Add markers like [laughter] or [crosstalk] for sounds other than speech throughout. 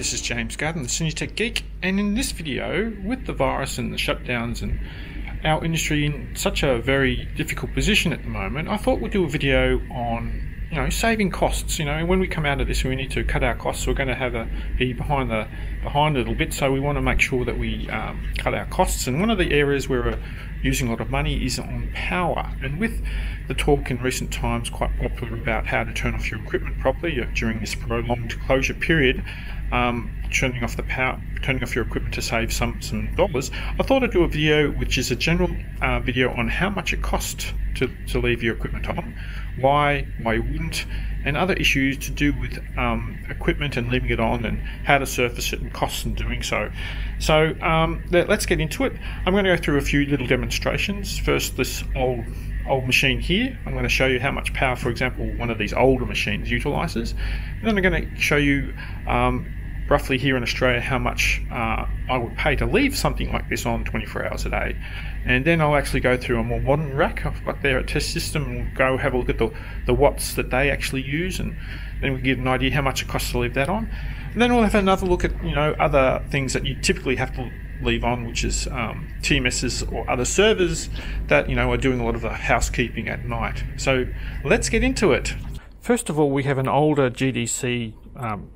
this is James Garden, the CineTech Geek, and in this video, with the virus and the shutdowns and our industry in such a very difficult position at the moment, I thought we'd do a video on you know saving costs. You know, when we come out of this, we need to cut our costs. We're going to have a be behind the behind a little bit, so we want to make sure that we um, cut our costs. And one of the areas where we're using a lot of money is on power. And with the talk in recent times quite popular about how to turn off your equipment properly uh, during this prolonged closure period, um, turning off the power, turning off your equipment to save some some dollars. I thought I'd do a video which is a general uh, video on how much it costs to, to leave your equipment on, why why you wouldn't, and other issues to do with um, equipment and leaving it on, and how to surface it and costs in doing so. So um, let, us get into it. I'm going to go through a few little demonstrations. First, this old old machine here. I'm going to show you how much power, for example, one of these older machines utilizes. And then I'm going to show you um, roughly here in Australia how much uh, I would pay to leave something like this on 24 hours a day. And then I'll actually go through a more modern rack I've got there, a test system, and go have a look at the, the watts that they actually use, and then we get an idea how much it costs to leave that on. And then we'll have another look at you know other things that you typically have to leave on, which is um, TMSs or other servers that you know are doing a lot of the housekeeping at night. So let's get into it. First of all, we have an older GDC um,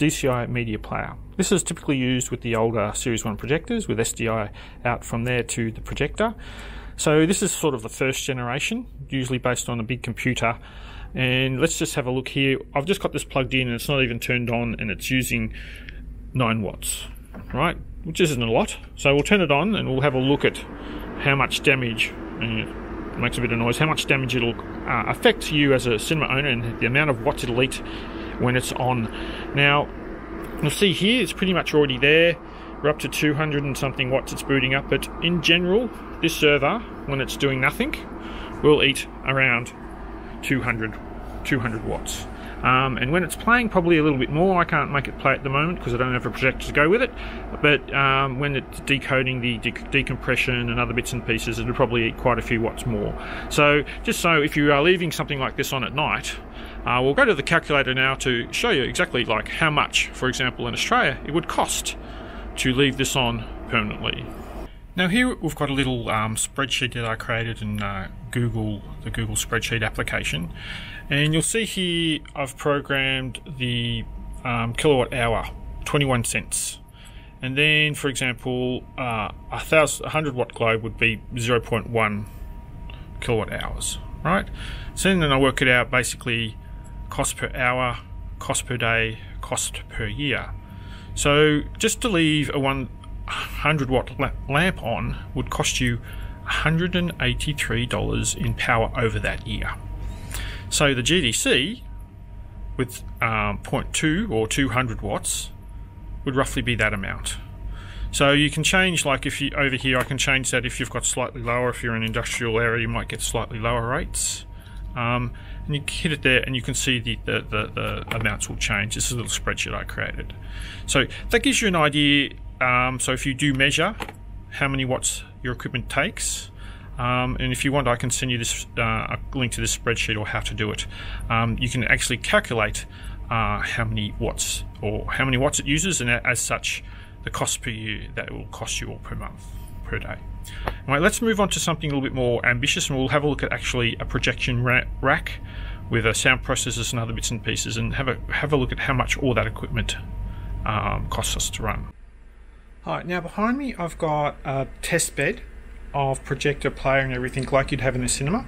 DCI media player. This is typically used with the older Series 1 projectors with SDI out from there to the projector. So this is sort of the first generation, usually based on a big computer. And let's just have a look here. I've just got this plugged in and it's not even turned on and it's using 9 watts, right? Which isn't a lot. So we'll turn it on and we'll have a look at how much damage, makes a bit of noise, how much damage it'll uh, affect you as a cinema owner and the amount of watts it'll eat when it's on. Now, you'll see here it's pretty much already there. We're up to 200 and something watts it's booting up, but in general, this server, when it's doing nothing, will eat around 200, 200 watts. Um, and when it's playing, probably a little bit more. I can't make it play at the moment because I don't have a projector to go with it. But um, when it's decoding the de- decompression and other bits and pieces, it'll probably eat quite a few watts more. So, just so if you are leaving something like this on at night, uh, we'll go to the calculator now to show you exactly like how much, for example, in Australia, it would cost to leave this on permanently. Now here we've got a little um, spreadsheet that I created in uh, Google, the Google spreadsheet application, and you'll see here I've programmed the um, kilowatt hour, 21 cents. And then, for example, uh, a thousand, 100 watt globe would be 0.1 kilowatt hours, right? So then I work it out basically cost per hour, cost per day, cost per year. So just to leave a 100 watt lamp on would cost you $183 in power over that year. So the GDC with um, 0.2 or 200 watts would roughly be that amount. So you can change, like if you over here, I can change that if you've got slightly lower. If you're in an industrial area, you might get slightly lower rates. Um, and you hit it there and you can see the, the, the, the, amounts will change. This is a little spreadsheet I created. So that gives you an idea. Um, so if you do measure how many watts your equipment takes, um, and if you want, I can send you this uh, a link to this spreadsheet or how to do it. Um, you can actually calculate uh, how many watts or how many watts it uses, and as such, the cost per year that it will cost you or per month, per day. Right, let's move on to something a little bit more ambitious, and we'll have a look at actually a projection ra rack with a sound processors and other bits and pieces, and have a have a look at how much all that equipment um, costs us to run. Alright, now behind me I've got a test bed of projector player and everything like you'd have in a cinema.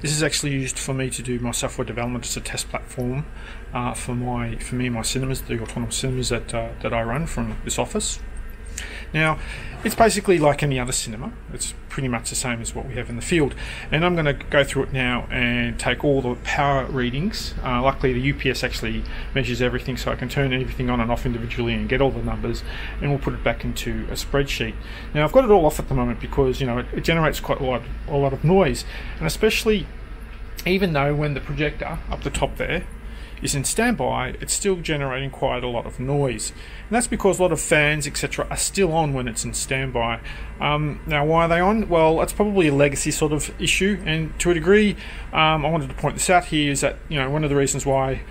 This is actually used for me to do my software development as a test platform uh, for my for me my cinemas, the autonomous cinemas that uh, that I run from this office. Now, it's basically like any other cinema. It's pretty much the same as what we have in the field. And I'm going to go through it now and take all the power readings. Uh, luckily, the UPS actually measures everything, so I can turn everything on and off individually and get all the numbers, and we'll put it back into a spreadsheet. Now, I've got it all off at the moment because you know it, it generates quite a lot, a lot of noise, and especially even though when the projector up the top there is in standby, it's still generating quite a lot of noise. And that's because a lot of fans, etc., are still on when it's in standby. Um, now, why are they on? Well, that's probably a legacy sort of issue, and to a degree, um, I wanted to point this out here is that you know one of the reasons why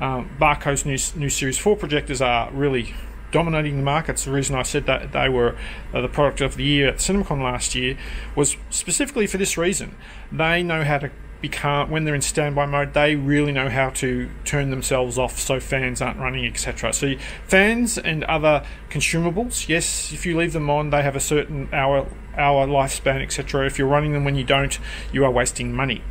um, Barco's new, new Series 4 projectors are really dominating the market. It's the reason I said that they were uh, the product of the year at CinemaCon last year was specifically for this reason. They know how to become when they're in standby mode. They really know how to turn themselves off so fans aren't running, etc. So fans and other consumables, yes, if you leave them on, they have a certain hour hour lifespan, etc. If you're running them when you don't, you are wasting money,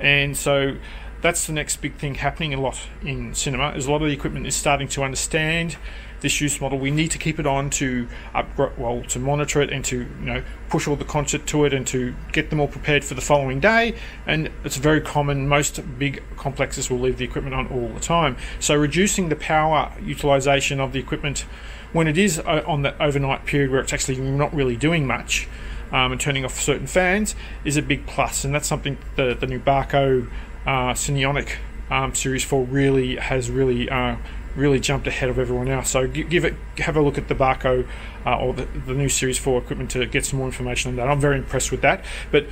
and so that's the next big thing happening a lot in cinema is a lot of the equipment is starting to understand this use model we need to keep it on to upgrade well to monitor it and to you know push all the content to it and to get them all prepared for the following day. And it's very common. Most big complexes will leave the equipment on all the time. So reducing the power utilization of the equipment when it is uh, on that overnight period where it's actually not really doing much um, and turning off certain fans is a big plus. plus and that's something the, the new Barco uh, um, Series 4 really has really uh, really jumped ahead of everyone else. So give it, have a look at the Barco uh, or the, the new Series 4 equipment to get some more information on that. I'm very impressed with that. But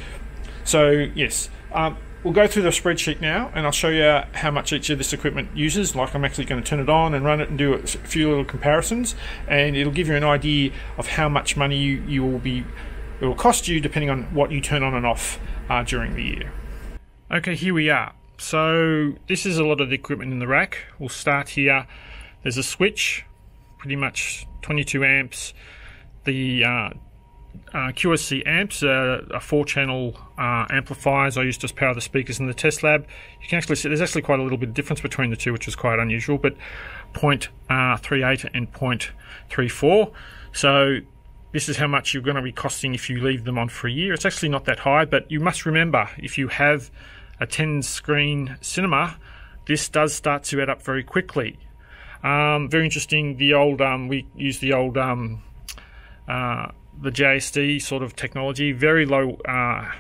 so yes, um, we'll go through the spreadsheet now, and I'll show you how much each of this equipment uses. Like I'm actually going to turn it on and run it and do a few little comparisons, and it'll give you an idea of how much money you, you will be. It will cost you depending on what you turn on and off uh, during the year. Okay, here we are. So this is a lot of the equipment in the rack. We'll start here. There's a switch, pretty much 22 amps. The uh, uh, QSC amps are, are four-channel uh, amplifiers I used to power the speakers in the test lab. You can actually see there's actually quite a little bit of difference between the two, which is quite unusual, but 0.38 uh, and 0.34. So this is how much you're going to be costing if you leave them on for a year. It's actually not that high, but you must remember if you have a 10 screen cinema, this does start to add up very quickly. Um, very interesting. The old um, we use the old um, uh, the JSD sort of technology. Very low, uh,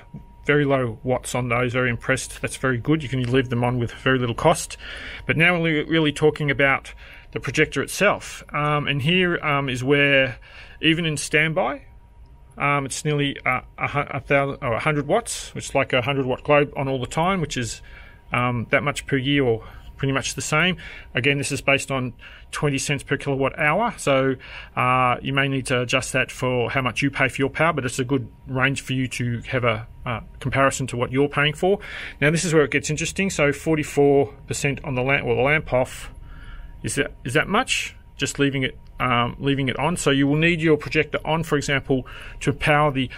very low watts on those. Very impressed. That's very good. You can leave them on with very little cost. But now we're really talking about the projector itself, um, and here um, is where even in standby, um, it's nearly a, a, a thousand or hundred watts, which is like a hundred watt globe on all the time, which is um, that much per year or pretty much the same. Again, this is based on 20 cents per kilowatt hour, so uh, you may need to adjust that for how much you pay for your power, but it's a good range for you to have a uh, comparison to what you're paying for. Now, this is where it gets interesting. So, 44% on the lamp, well, the lamp off. Is that is that much? Just leaving it um, leaving it on. So you will need your projector on, for example, to power the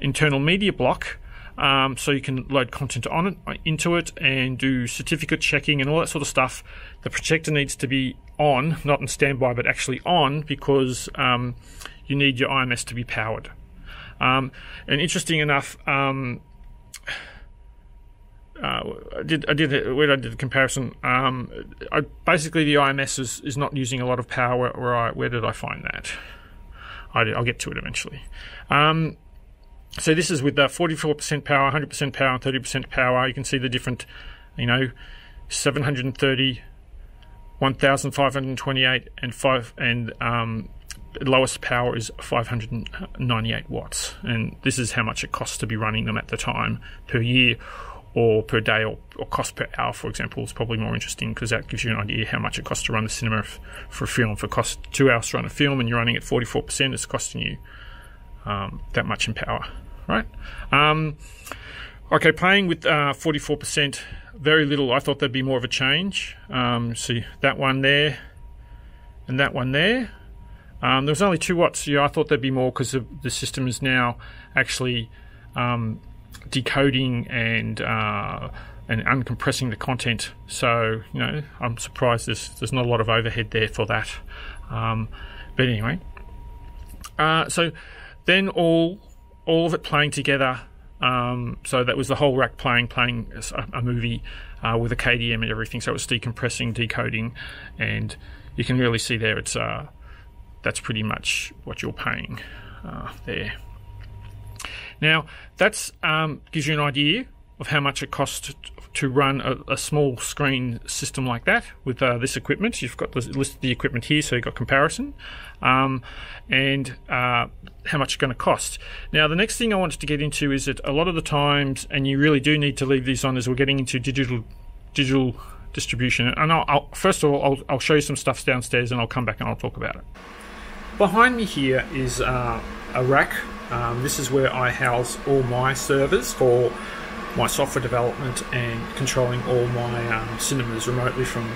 internal media block. Um, so you can load content on it into it and do certificate checking and all that sort of stuff. The projector needs to be on, not in standby, but actually on because um, you need your IMS to be powered. Um, and interesting enough, um, uh, I did I did where I did the comparison. Um, I, basically, the IMS is, is not using a lot of power. Where I where did I find that? I, will get to it eventually. Um, so this is with the 44% power, 100% power, and 30% power. You can see the different, you know, 730, 1,528, and five and um, lowest power is 598 watts. And this is how much it costs to be running them at the time per year or per day or, or, cost per hour, for example, is probably more interesting because that gives you an idea how much it costs to run the cinema f- for a film. For cost two hours to run a film and you're running at 44%, it's costing you um, that much in power, right? Um, okay, playing with uh, 44%, very little. I thought there'd be more of a change. Um, see that one there and that one there. Um, there was only two watts. Yeah, I thought there'd be more because the, the system is now actually um, decoding and uh, and uncompressing the content. So you know, I'm surprised there's there's not a lot of overhead there for that. Um, but anyway, uh, so then all all of it playing together. Um, so that was the whole rack playing playing a, a movie uh, with a KDM and everything. So it was decompressing, decoding, and you can really see there it's uh, that's pretty much what you're paying uh, there. Now, that um, gives you an idea of how much it costs to run a, a small screen system like that with uh, this equipment. You've got the list of the equipment here, so you've got comparison um, and uh, how much it's going to cost. Now, the next thing I wanted to get into is that a lot of the times, and you really do need to leave these on as we're getting into digital digital distribution. And I'll, I'll, first of all, I'll, I'll, show you some stuff downstairs, and I'll come back and I'll talk about it. Behind me here is uh, a rack. Um, this is where I house all my servers for my software development and controlling all my um, cinemas remotely from.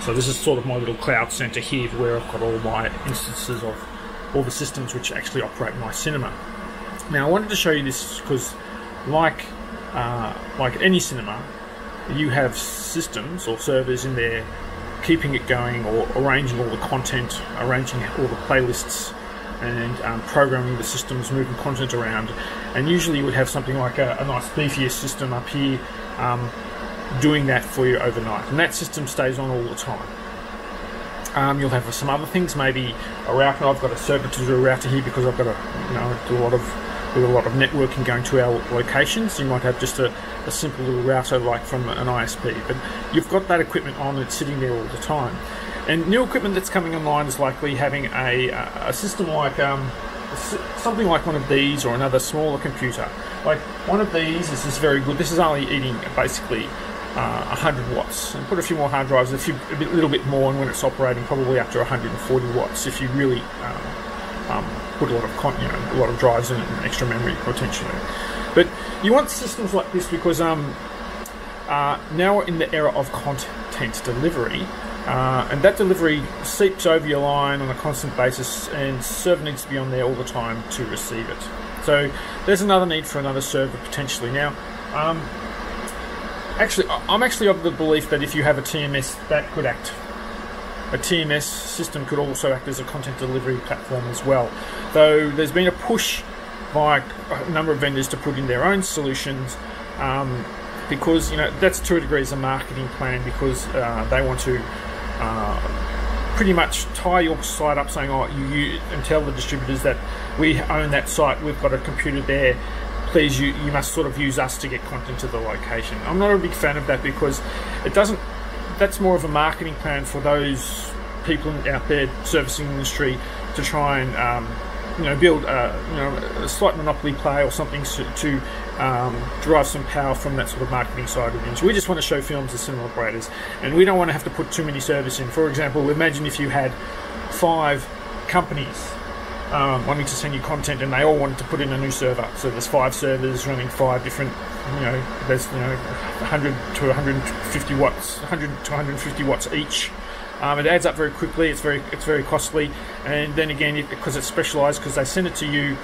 So this is sort of my little cloud center here, where I've got all my instances of all the systems which actually operate my cinema. Now I wanted to show you this because, like uh, like any cinema, you have systems or servers in there keeping it going or arranging all the content, arranging all the playlists and um, programming the systems, moving content around. And usually you would have something like a, a nice beefier system up here um, doing that for you overnight. And that system stays on all the time. Um, you'll have some other things, maybe a router. I've got a server to do a router here because I've got a, you know, a lot of with a lot of networking going to our locations. You might have just a, a simple little router like from an ISP, but you've got that equipment on, it's sitting there all the time. And new equipment that's coming online is likely having a, a system like um, something like one of these or another smaller computer. Like one of these, this is very good. This is only eating basically uh, 100 watts. And put a few more hard drives, a, few, a bit, little bit more, and when it's operating, probably up to 140 watts if you really um, um, put a lot of con- you know a lot of drives in it and extra memory potentially. But you want systems like this because um, uh, now we're in the era of content delivery. Uh, and that delivery seeps over your line on a constant basis, and server needs to be on there all the time to receive it. So there's another need for another server potentially. Now, um, actually, I'm actually of the belief that if you have a TMS, that could act a TMS system could also act as a content delivery platform as well. Though there's been a push by a number of vendors to put in their own solutions um, because you know that's to a degree a marketing plan because uh, they want to uh, pretty much tie your site up saying oh you, you and tell the distributors that we own that site we've got a computer there. Please you, you must sort of use us to get content to the location. I'm not a big fan of that because it doesn't that's more of a marketing plan for those people out there servicing the industry to try and um, you know build a, you know a slight monopoly play or something to, to um, derive some power from that sort of marketing side of things. We just want to show films to cinema operators, and we don't want to have to put too many servers in. For example, imagine if you had five companies um, wanting to send you content, and they all wanted to put in a new server. So there's five servers running five different, you know, there's you know 100 to 150 watts, 100 to 150 watts each. Um, it adds up very quickly. It's very it's very costly, and then again, because it's specialised, because they send it to you,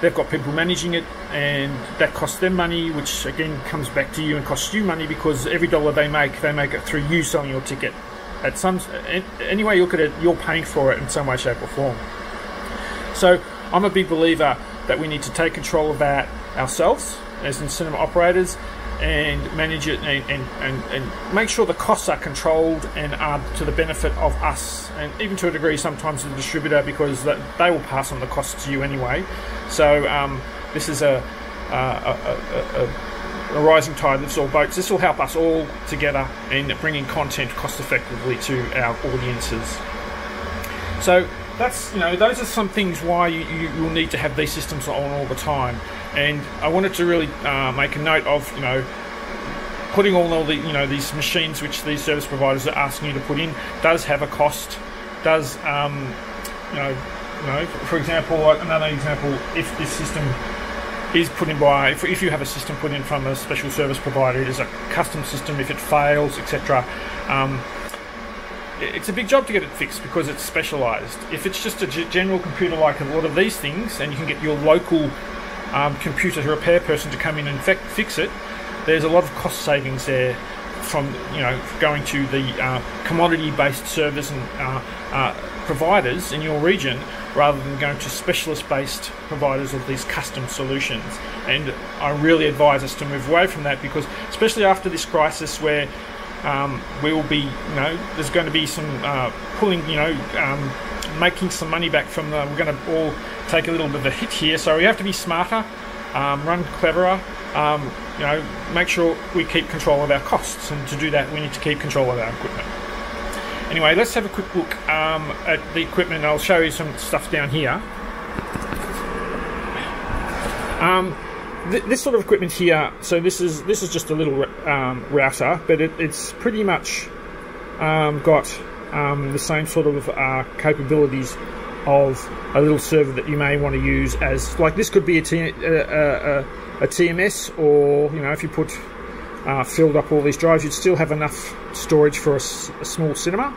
they've got people managing it, and that costs them money, which again comes back to you and costs you money because every dollar they make, they make it through you selling your ticket. At some anyway, you look at it, you're paying for it in some way, shape, or form. So I'm a big believer that we need to take control of that ourselves as in cinema operators and manage it and, and, and, and, make sure the costs are controlled and are to the benefit of us and even to a degree sometimes the distributor because they will pass on the costs to you anyway. So um, this is a, a, a, a, rising tide lifts all boats. This will help us all together in bringing content cost effectively to our audiences. So that's you know those are some things why you, you will need to have these systems on all the time and I wanted to really uh, make a note of you know putting all, all the you know these machines which these service providers are asking you to put in does have a cost does um, you know you know for example another example if this system is put in by if, if you have a system put in from a special service provider it is a custom system if it fails etc um, it's a big job to get it fixed because it's specialized. If it's just a general computer like a lot of these things, and you can get your local um, computer repair person to come in and fix it, there's a lot of cost savings there from you know going to the uh, commodity-based service and uh, uh, providers in your region rather than going to specialist-based providers of these custom solutions. And I really advise us to move away from that because, especially after this crisis, where um, we will be, you know, there's going to be some uh, pulling, you know, um, making some money back from the. We're going to all take a little bit of a hit here, so we have to be smarter, um, run cleverer. Um, you know, make sure we keep control of our costs, and to do that, we need to keep control of our equipment. Anyway, let's have a quick look um, at the equipment. I'll show you some stuff down here. Um, th this sort of equipment here, so this is this is just a little um, router, but it, it's pretty much um, got um, the same sort of uh, capabilities of a little server that you may want to use as like this could be a, T, a, a, a TMS or you know if you put uh, filled up all these drives you'd still have enough storage for a, a, small cinema.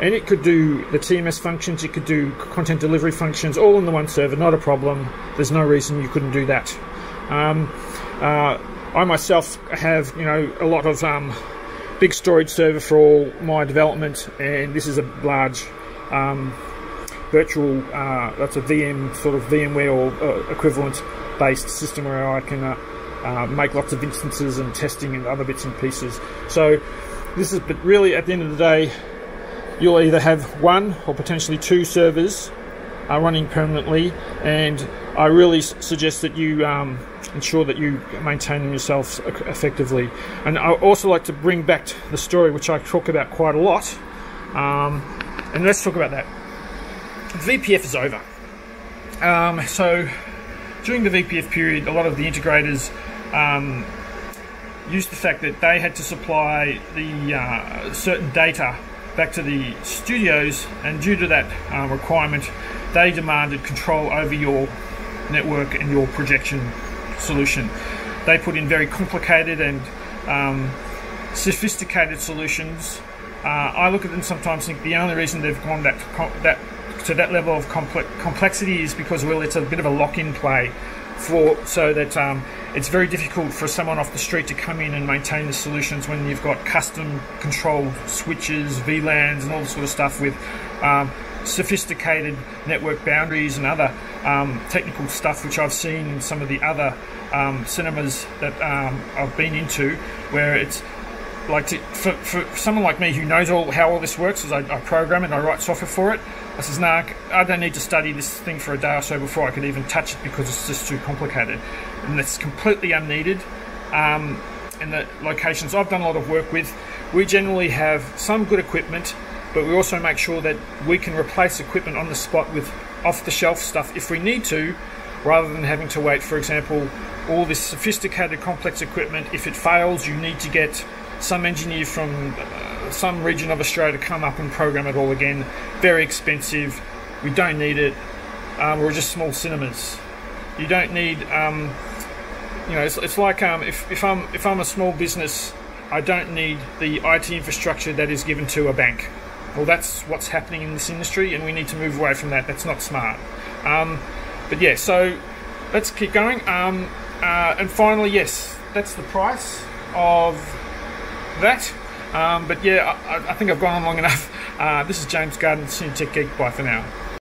And it could do the TMS functions it could do content delivery functions all in the one server not a problem. There's no reason you couldn't do that. Um, uh, I myself have you know a lot of um, big storage server for all my development and this is a large um, virtual, uh, that's a VM sort of VMware or uh, equivalent based system where I can uh, uh, make lots of instances and testing and other bits and pieces. So this is, but really at the end of the day, you'll either have one or potentially two servers uh, running permanently, and I really suggest that you um, ensure that you maintain yourself effectively. And I also like to bring back the story, which I talk about quite a lot. Um, and let's talk about that. VPF is over. Um, so during the VPF period, a lot of the integrators um, used the fact that they had to supply the uh, certain data back to the studios, and due to that uh, requirement, they demanded control over your network and your projection solution. They put in very complicated and um, sophisticated solutions. Uh, I look at them sometimes think the only reason they've gone that that to that level of complexity is because well it's a bit of a lock-in play for so that um, it's very difficult for someone off the street to come in and maintain the solutions when you've got custom controlled switches, VLANs, and all this sort of stuff with um, sophisticated network boundaries and other um, technical stuff, which I've seen in some of the other um, cinemas that um, I've been into, where it's like to, for, for someone like me who knows all how all this works, as I, I program it, and I write software for it. I says, nah, I don't need to study this thing for a day or so before I could even touch it because it's just too complicated. And it's completely unneeded. Um, and the locations I've done a lot of work with, we generally have some good equipment, but we also make sure that we can replace equipment on the spot with off the shelf stuff if we need to, rather than having to wait, for example, all this sophisticated complex equipment. If it fails, you need to get some engineer from uh, some region of Australia to come up and program it all again. Very expensive. We don't need it. Um, we're just small cinemas. You don't need, um, you know, it's, it's like um, if, if I'm if I'm a small business, I don't need the IT infrastructure that is given to a bank. Well, that's what's happening in this industry, and we need to move away from that. That's not smart. Um, but yeah, so let's keep going. Um, uh, and finally, yes, that's the price of that. Um, but yeah, I, I, think I've gone on long enough. [laughs] Uh, this is James Garden, CineTech Geek. Bye for now.